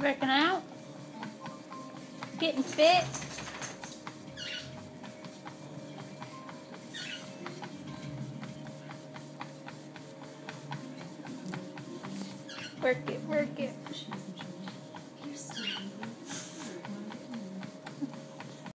Working out? Getting fit? Work it, work it.